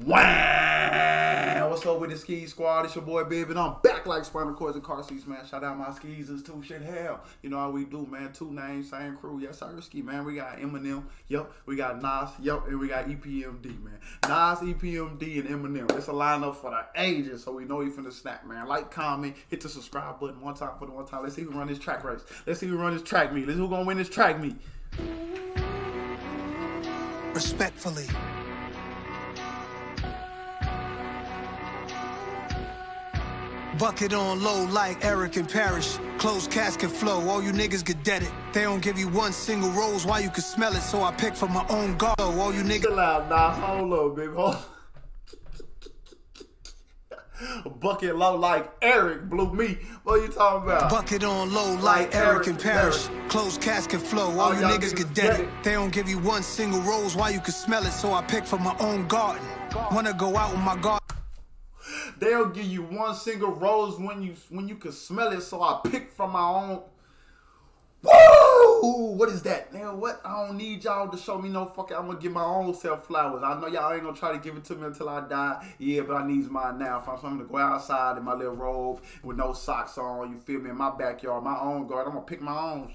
Wow! What's up with the ski squad? It's your boy Bib, and I'm back like spinal cords and car seats, man. Shout out my skeezers too. Shit, hell, you know how we do, man. Two names, same crew. Yes, sir, ski, man. We got Eminem, yep. We got Nas, yep, and we got EPMD, man. Nas, EPMD, and Eminem. It's a lineup for the ages, so we know you finna snap, man. Like, comment, hit the subscribe button one time for the one time. Let's see who run this track race. Let's see who run this track meet. Let's see who gonna win this track meet. Respectfully. Bucket on low like Erick and Parrish. Closed casket flow, all you niggas get deaded. They don't give you one single rose, why you can smell it, so I pick from my own garden. All you niggas. Chill out, Nas. Hold up, baby. Hold Bucket low like Eric blew me. What you talking about? Bucket on low like, Erick and Parrish. Closed casket flow, all All you niggas get it. They don't give you one single rose, why you can smell it, so I pick from my own garden. Wanna go out with my garden. They'll give you one single rose when you when you can smell it. So I pick from my own. Woo! What is that? Man, what? I don't need y'all to show me no fucking. I'm gonna give my own self flowers. I know y'all ain't gonna try to give it to me until I die. Yeah, but I needs mine now. If I'm something to go outside in my little robe with no socks on, you feel me? In my backyard, my own garden. I'm gonna pick my own.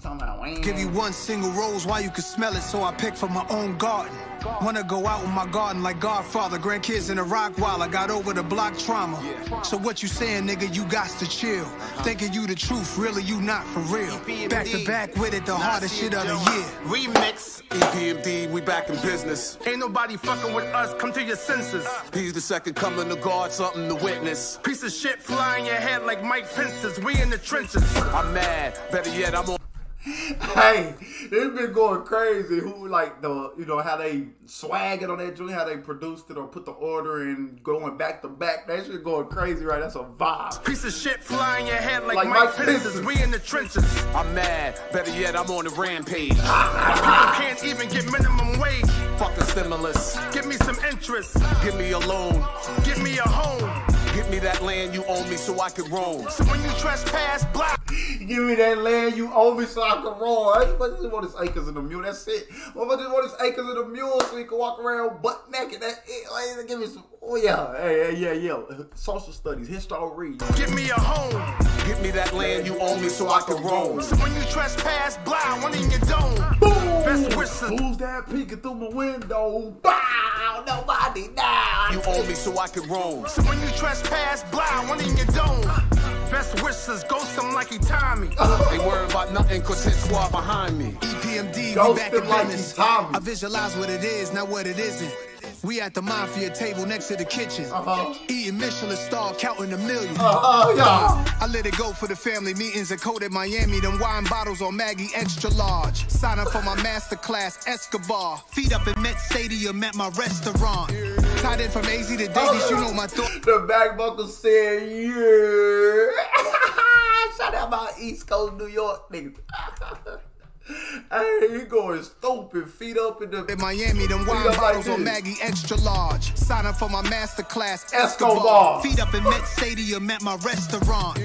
Fuck you talking about? Wayne. Give you one single rose while you can smell it, so I pick from my own garden. Wanna go out with my garden like Godfather, grandkids in a rock while I got over the block trauma. So what you saying, nigga? You got to chill. Uh-huh. Thinking you the truth, really you not for real. Back to back with it, the hardest shit of the year. Remix. EPMD, we back in business. Ain't nobody fucking with us, come to your senses. Uh. He's the second coming of God, something to witness. Piece of shit fly in your head like Mike Pence's. We in the trenches. I'm mad. Better yet, I'm on. Hey, it's been going crazy. Who like the you know how they swag it on that joint, how they produced it or put the order and going back to back. That shit going crazy, right? That's a vibe. Piece of shit flying your head like, Like Mike, Mike. We in the trenches. I'm mad. Better yet, I'm on the rampage. People can't even get minimum wage. Fucking stimulus. Give me some interest. Give me a loan. Give me a home. Give me that land you own me so I can roam. So when you trespass, block. Give me that land you owe me so I can roll. I just want his acres of the mule. That's it. I just want his acres of the mule so he can walk around butt naked. That's it. Like, give me some. Oh yeah, hey, hey, yeah, yeah. Social studies, history. Give me a home. Give me that land you own me so I can roam. So when you trespass, blind, one in your Who's that peeking through my window? Bow! Nobody now. You own me so I can roam. So when you trespass, blind, one in your dome. Best wishes, ghost him like he me. Ain't worried about nothing cause hit squad behind me. EPMD, Ghost we back in like Tommy. I visualize what it is, not what it isn't. We at the mafia table next to the kitchen. Uh-huh. Eating Michelin star, counting a million. Oh yeah. I let it go for the family meetings at Code at Miami. Them wine bottles on Maggie extra large. Sign up for my master class, Escobar. Feet up in Met Stadium at my restaurant. Tied in from AZ to Davies, you know my thought. The back buckle said, yeah. Shout out my East Coast New York niggas. hey, he going stupid. Feet up in the. Miami, them wine up like bottles on. Maggie extra large. Sign up for my master class, Escobar. Feet up in Met Stadium at my restaurant.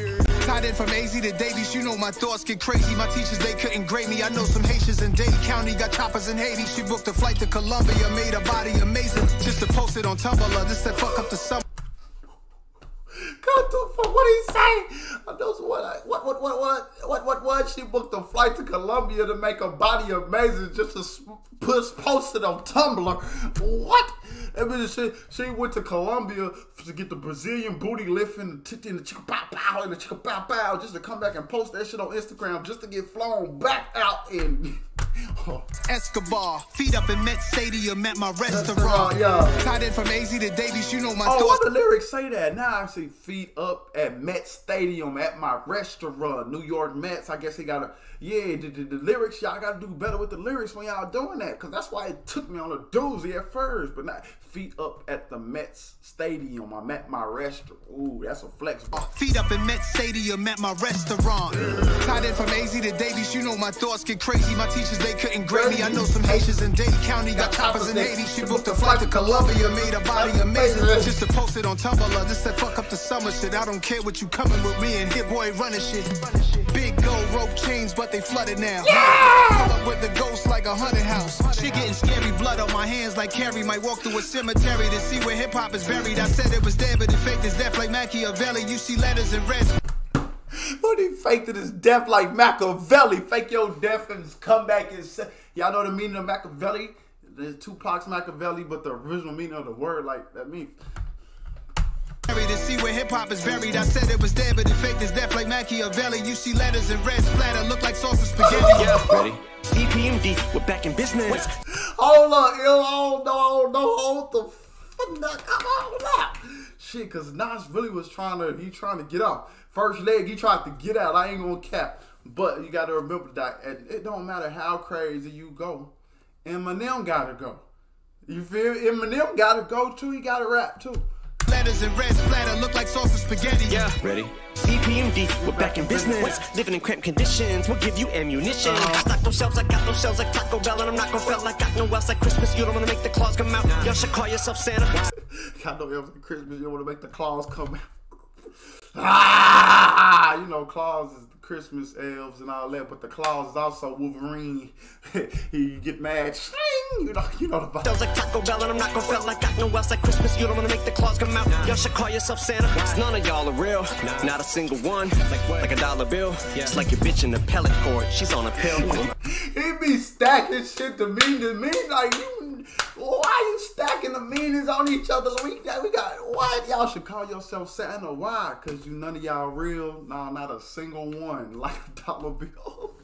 Tied in from AZ to Davies, you know my thoughts get crazy. My teachers, they couldn't grade me. I know some Haitians in Dade County got choppers in Haiti. She booked a flight to Colombia, made her body amazing. Just to post it on Tumblr, this said fuck up the summer. What the fuck? What did he say? I what, what, what, what, what, what, what, what? She booked a flight to Colombia to make her body amazing just to post it on Tumblr. What? That bitch, she, she went to Colombia to get the Brazilian booty lifting, the titty and the chicka pow pow and the chicka pow pow, just to come back and post that shit on Instagram, just to get flown back out in. Escobar. Feet up in Met Stadium at my Restaurant, yeah. Tied in from AZ to Davies, you know my Oh, thoughts. what the lyrics say that? Now I see feet up at Met Stadium at my restaurant, New York Mets. I guess he got to, yeah, the, the, the lyrics, y'all got to do better with the lyrics when y'all doing that. Because that's why it took me on a doozy at first. But not feet up at the Mets Stadium. I'm at my restaurant. Ooh, that's a flex. Uh, feet up in Met Stadium at my restaurant. Tied in from AZ to Davies, you know my thoughts get crazy. My teachers, they couldn't getting gravy. I know some Haitians in Dade County got choppers in Haiti. She booked a flight to Colombia, made her body amazing. Just to post it on Tumblr, this that fuck up the summer shit. I don't care what you coming with me and Hit Boy running shit. Big gold rope chains, but they flooded now. Pull up with the ghost like a haunted house. She getting scary, blood on my hands like Carrie. Might walk through a cemetery to see where hip hop is buried. I said it was dead, but it faked his death like Machiavelli. You see letters in red. But he faked it his death like Machiavelli. Fake your death and come back and say, y'all know the meaning of Machiavelli? There's Tupac's Machiavelli, but the original meaning of the word, like that means. To see where hip hop is buried. I said it was dead, but it faked his death like Machiavelli. You see letters in red splatter, look like sauce and spaghetti. Yeah, ready? EPMD, we're back in business. Hold up, yo, I don't know, don't hold the fuck, come on now. Shit, cause Nas really was trying to, he trying to get out. First leg, he tried to get out. I ain't gonna cap. But you gotta remember that and it don't matter how crazy you go, Eminem gotta go. You feel Eminem gotta go too, he gotta rap too. Letters in red splatter, look like sauce and spaghetti. Yeah, ready? EPMD, we're back in business. Living in cramped conditions, we'll give you ammunition. Uh-huh. Stock those shelves, I got those shells like Taco Bell, and I'm not gonna fail like I got no else like Christmas. You don't wanna make the claws come out. Y'all should call yourself Santa. I know every Christmas you don't want to make the claws come out. Ah, you know, claws is the Christmas elves and all that, but the claws is also Wolverine. he get mad, you know, you know the Shells like Taco Bell, and I'm not gonna fail like got no else like Christmas. You don't wanna make the claws come out. Y'all should call yourself Santa. 'cause none of y'all are real. Not a single one. Like a dollar bill. yeah. It's like your bitch in the pellet cord. She's on a pill. He be stacking shit to mean to me. Like, you, why you stacking the meanings on each other? We, got, we got, why y'all should call yourself Santa? Why? Because you none of y'all real. No, not a single one. Like a dollar bill.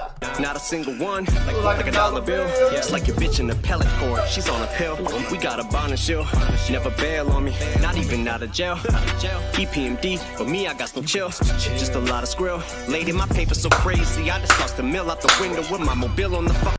Not a single one, like, like a dollar bill. yeah It's like your bitch in the pellet cord. She's on a pill. We got a bond and shield. Never bail on me, not even out of jail. EPMD, but me, I got no chill. Just a lot of skrill. Lady, my paper so crazy. I just tossed the mill out the window with my mobile on the fuck.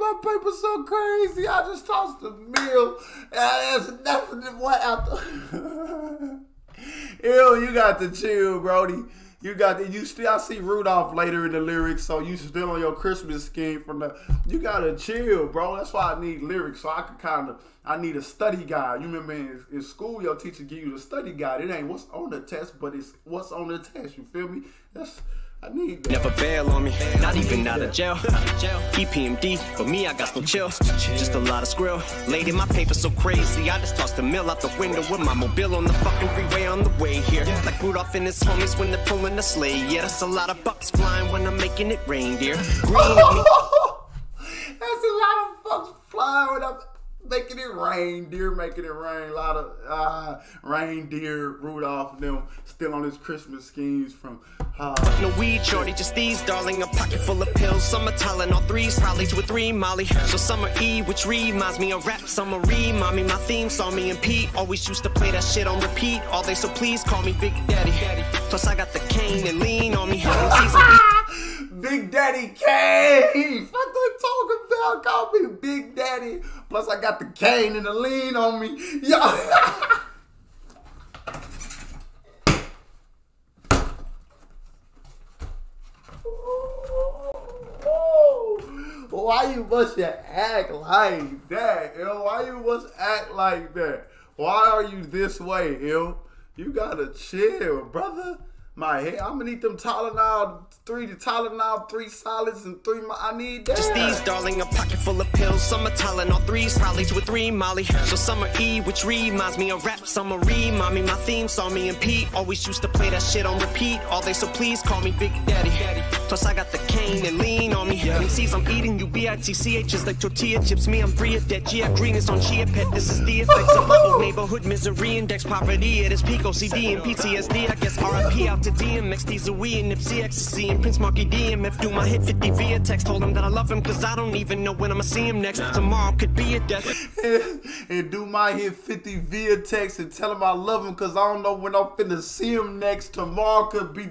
My paper's so crazy. I just tossed the meal. And that's nothing what out the. Ew, you got to chill, Brody. You got the, you still I see Rudolph later in the lyrics, so you still on your Christmas scheme from the you gotta chill, bro. That's why I need lyrics, so I can kind of I need a study guide. You remember in, in school, your teacher give you the study guide. It ain't what's on the test, but it's what's on the test. You feel me? That's. Never bail on me, not even out of jail. EPMD, but me, I got no chill. Just a lot of skrill. Lady, my paper so crazy. I just tossed the mill out the window with my mobile on the fucking freeway on the way here. Like Rudolph and his homies when they're pulling the sleigh. Yeah, that's a lot of bucks flying when I'm making it reindeer. Green. That's a lot of fucks flying when I'm making it rain, deer making it rain. A lot of uh, reindeer, Rudolph, them still on his Christmas schemes from. Uh, No weed, shorty, just these, darling. A pocket full of pills. Some are Tylenol threes, probably two or three Molly. So summer E, which reminds me of rap. Summer re, mommy, my theme saw me and Pete. Always used to play that shit on repeat. All day, so please call me Big Daddy. Plus I got the cane and lean on me. Big Daddy Kane. What they talking about? Call me Big Daddy. Plus, I got the cane and the lean on me. Yo. Why you must act like that, yo? Why you must act like that? Why are you this way, yo? You gotta chill, brother. My head, I'm gonna need them Tylenol, three Tylenol, three solids, and three. I need that. Just these, darling, a pocket full of pills. Some are Tylenol threes, two or three Molly. So summer E, which reminds me of rap. Summer re, mommy, my theme saw me and Pete. Always used to play that shit on repeat. All day, so please call me Big Daddy. Plus I got the cane and lean me. MCs, I'm eating you. B-I-T-C-H is like tortilla chips. Me, I'm free of debt. Green is on Chia Pet. This is the effects of my old neighborhood misery. Index poverty. It is peak OCD and PTSD. I guess RIP out to DMX, D's a we and Nipsey Ecstasy and Prince Markie DMF. Do my hit 50 via text. Told him that I love him cause I don't even know when I'ma see him next. Tomorrow could be a death. and do my hit 50 via text and tell him I love him because I don't know when I'm finna see him next. Tomorrow could be.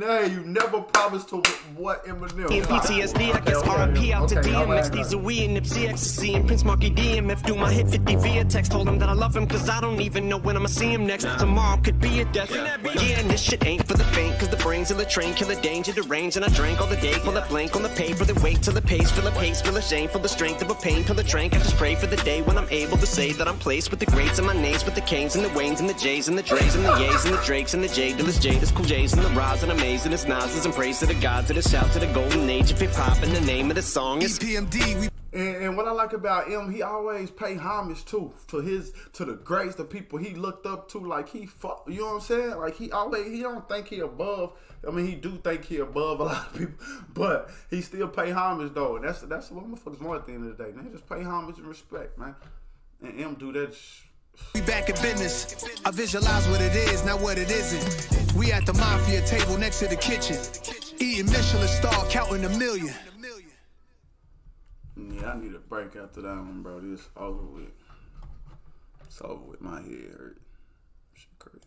Nah, you never promised to what Eminem. In PTSD, I guess Okay, okay, RP out to DMX, at these that. are we and Nipsey Ecstasy and Prince Markie DMF. Do my hit 50 via text, told him that I love him, cause I don't even know when I'ma see him next. Tomorrow could be a death. Yeah, and this shit ain't for the faint, cause the brains of the train kill the danger, the range, and I drank all the day, pull a blank on the paper, then wait till the pace, fill a pace, feel a shame, feel the strength of a pain, feel the drink. I just pray for the day when I'm able to say that I'm placed with the greats and my names, with the Canes and the Waynes and the J's and the Dre's and the Ye's and the Drakes and the J Dillas, Jada's, Cool J's and the Roz and Amazing, it's Nas's and praise to the gods, and it's shout to the golden age of hip hop, and the name of the song is. EPMD, we And, and what I like about him, he always pay homage too to his to the greats, the people he looked up to. Like he fuck, you know what I'm saying? Like he always he don't think he above. I mean, he do think he above a lot of people, but he still pay homage though. And that's that's what motherfuckers want at the end of the day. Man, just pay homage and respect, man. And him do that. Sh- We back in business. I visualize what it is, not what it isn't. We at the mafia table next to the kitchen. Eating Michelin star, counting a million. yeah, I need a break after that one, bro. This over with. It's over with. My head hurt. Shit crazy.